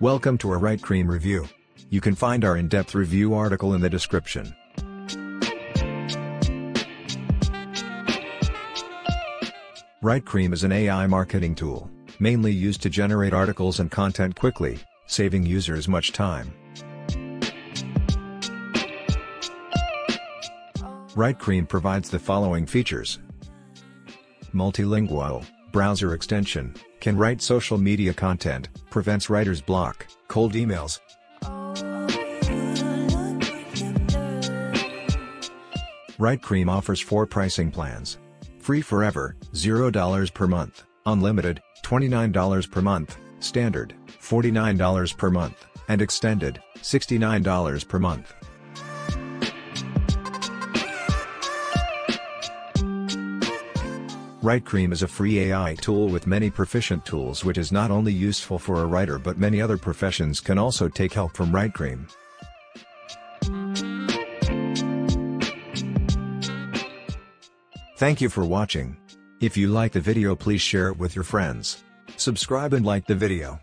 Welcome to our Writecream review. You can find our in-depth review article in the description. Writecream is an AI marketing tool, mainly used to generate articles and content quickly, saving users much time. Writecream provides the following features. Multilingual, browser extension, can write social media content, prevents writer's block, cold emails. Writecream offers four pricing plans. Free forever, $0 per month, unlimited, $29 per month, standard, $49 per month, and extended, $69 per month. Writecream is a free AI tool with many proficient tools which is not only useful for a writer but many other professions can also take help from Writecream. Thank you for watching. If you like the video please share it with your friends. Subscribe and like the video.